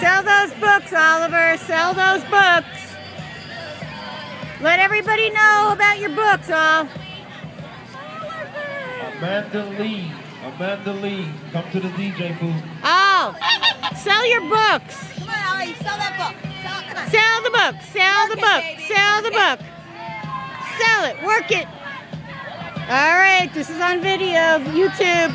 Sell those books, Oliver. Sell those books. Let everybody know about your books, all. Amanda Lee. Amanda Lee. Come to the DJ booth. Oh, sell your books. Come on, Ollie, sell that book. Sell. Sell the book. Sell the Work the book. It, Sell the it. book. Sell it. Work it. All right, this is on video, YouTube.